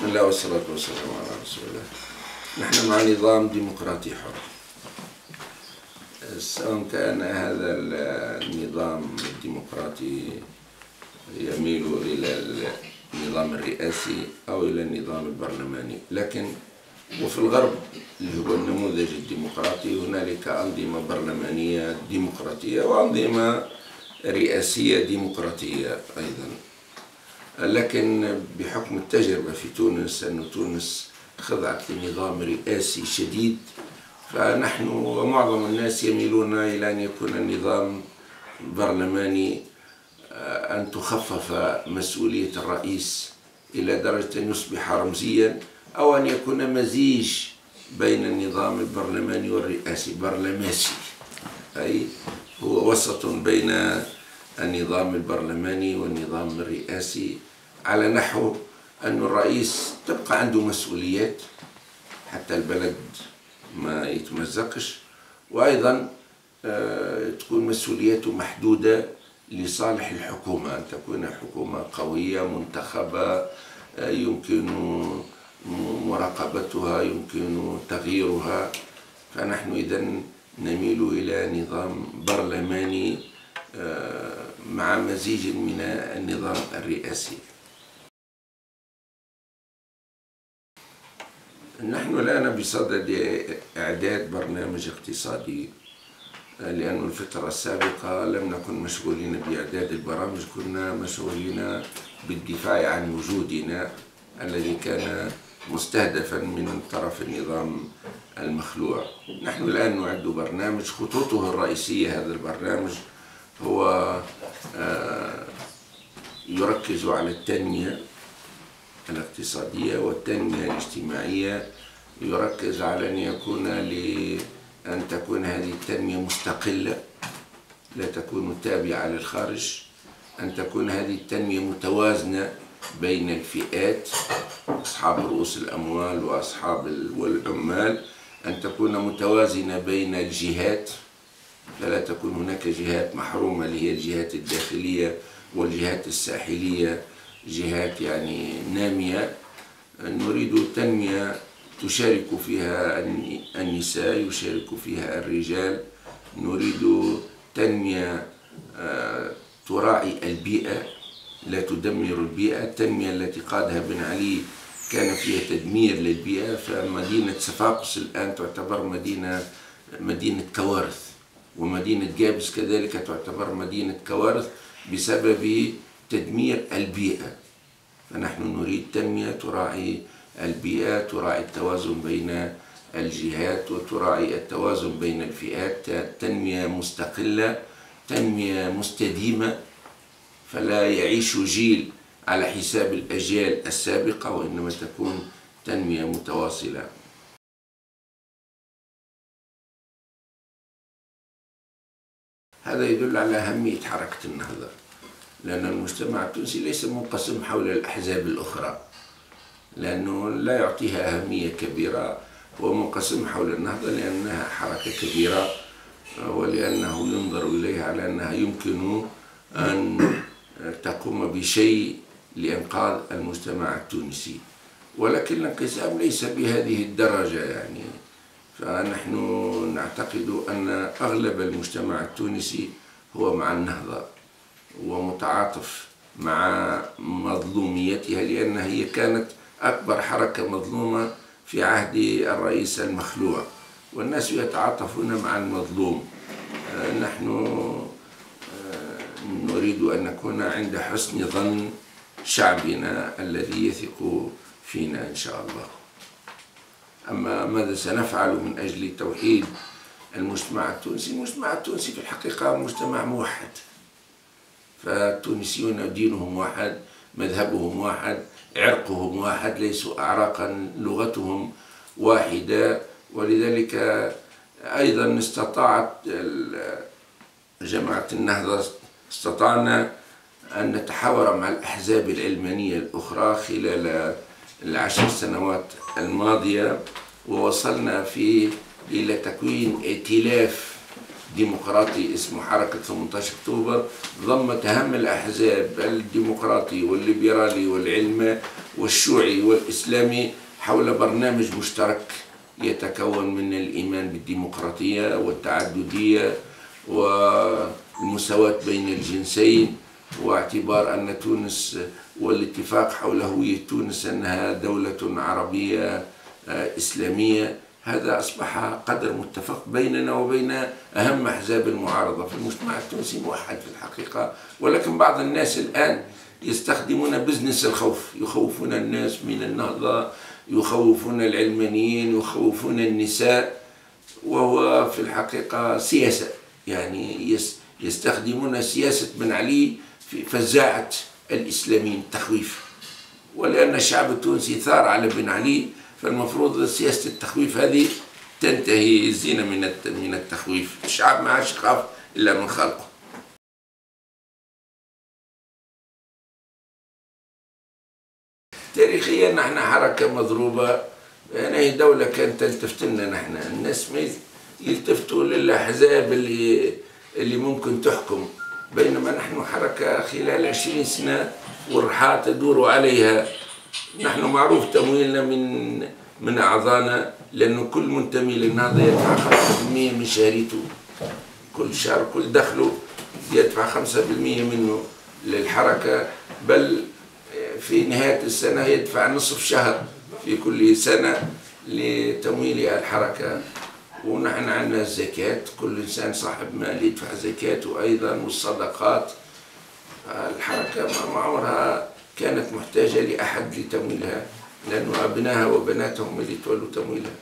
بسم الله والصلاة والسلام على رسول الله. نحن مع نظام ديمقراطي حر. سواء كان هذا النظام الديمقراطي يميل إلى النظام الرئاسي أو إلى النظام البرلماني. لكن وفي الغرب اللي هو النموذج الديمقراطي هنالك أنظمة برلمانية ديمقراطية وأنظمة رئاسية ديمقراطية أيضا. لكن بحكم التجربة في تونس أن تونس خضعت لنظام رئاسي شديد فنحن ومعظم الناس يميلون إلى أن يكون النظام برلماني آه، أن تخفف مسؤولية الرئيس إلى درجة أن يصبح رمزيا أو أن يكون مزيج بين النظام البرلماني والرئاسي. برلماسي. أي هو وسط بين النظام البرلماني والنظام الرئاسي. على نحو أن الرئيس تبقى عنده مسؤوليات حتى البلد ما يتمزقش وأيضا آه، تكون مسؤولياته محدودة لصالح الحكومة أن تكون حكومة قوية منتخبة آه، يمكن مراقبتها يمكن تغييرها. فنحن إذا نميل إلى نظام برلماني آه، مع مزيج من النظام الرئاسي. نحن الآن بصدد إعداد برنامج اقتصادي لأن الفترة السابقة لم نكن مشغولين بإعداد البرامج كنا مشغولين بالدفاع عن وجودنا الذي كان مستهدفا من طرف النظام المخلوع. نحن الآن نعد برنامج. خطوطه الرئيسية هذا البرنامج هو آه، يركز على التنمية. الاقتصادية والتنمية الاجتماعية يركز على أن يكون أن تكون هذه التنمية مستقلة لا تكون تابعة للخارج أن تكون هذه التنمية متوازنة بين الفئات أصحاب رؤوس الأموال وأصحاب والعمال أن تكون متوازنة بين الجهات فلا تكون هناك جهات محرومة اللي هي الجهات الداخلية والجهات الساحلية. جهات يعني نامية نريد تنمية تشارك فيها النساء يشارك فيها الرجال. نريد تنمية آه، تراعي البيئة لا تدمر البيئة. التنمية التي قادها بن علي كان فيها تدمير للبيئة فمدينة صفاقس الآن تعتبر مدينة مدينة كوارث ومدينة جابس كذلك تعتبر مدينة كوارث بسبب تدمير البيئة. فنحن نريد تنمية تراعي البيئة تراعي التوازن بين الجهات وتراعي التوازن بين الفئات. تنمية مستقلة تنمية مستديمة. فلا يعيش جيل على حساب الأجيال السابقة وإنما تكون تنمية متواصلة. هذا يدل على أهمية حركة النهضة. لأن المجتمع التونسي ليس منقسم حول الأحزاب الأخرى لأنه لا يعطيها أهمية كبيرة هو منقسم حول النهضة لأنها حركة كبيرة ولأنه ينظر إليها على أنها يمكن أن تقوم بشيء لإنقاذ المجتمع التونسي. ولكن الانقسام ليس بهذه الدرجة يعني. فنحن نعتقد أن أغلب المجتمع التونسي هو مع النهضة. ومتعاطف مع مظلوميتها لأنها هي كانت أكبر حركة مظلومة في عهد الرئيس المخلوع. والناس يتعاطفون مع المظلوم. آه، نحن آه، نريد أن نكون عند حسن ظن شعبنا الذي يثق فينا إن شاء الله. أما ماذا سنفعل من أجل توحيد المجتمع التونسي؟ المجتمع التونسي في الحقيقة مجتمع موحد. فالتونسيون دينهم واحد مذهبهم واحد عرقهم واحد ليسوا أعراقا لغتهم واحدة. ولذلك أيضا استطاعت جماعة النهضة استطعنا أن نتحاور مع الأحزاب العلمانية الأخرى خلال العشر سنوات الماضية ووصلنا فيه إلى تكوين ائتلاف ديمقراطي اسمه حركة 18 أكتوبر ضمت أهم الأحزاب الديمقراطي والليبرالي والعلمي والشيوعي والإسلامي حول برنامج مشترك يتكون من الإيمان بالديمقراطية والتعددية والمساواة بين الجنسين واعتبار أن تونس والاتفاق حول هوية تونس أنها دولة عربية آه، إسلامية. هذا أصبح قدر متفق بيننا وبين أهم أحزاب المعارضة في المجتمع التونسي موحد في الحقيقة ولكن بعض الناس الآن يستخدمون بزنس الخوف يخوفون الناس من النهضة يخوفون العلمانيين يخوفون النساء وهو في الحقيقة سياسة. يعني يستخدمون سياسة بن علي في فزاعة الإسلاميين التخويف. ولأن الشعب التونسي ثار على بن علي فالمفروض سياسة التخويف هذه تنتهي الزينة من من التخويف. الشعب ما عادش يخاف إلا من خلقه. تاريخيا نحن حركة مضروبة. يعني هي دولة كانت تلتفت لنا نحن. الناس ما يلتفتوا للأحزاب اللي اللي ممكن تحكم. بينما نحن حركة خلال عشرين سنة ورحات تدور عليها. نحن معروف تمويلنا من من أعضائنا لأنه كل منتمي للنهضة يدفع 5% من شهريته. كل شهر كل دخله يدفع 5% منه للحركة. بل في نهاية السنة يدفع نصف شهر في كل سنة لتمويل الحركة. ونحن عندنا الزكاة. كل إنسان صاحب مال يدفع زكاته أيضا والصدقات. الحركة ما عمرها كانت محتاجة لأحد لتمويلها لأنه أبنائها وبناتهم اللي تولوا تمويلها.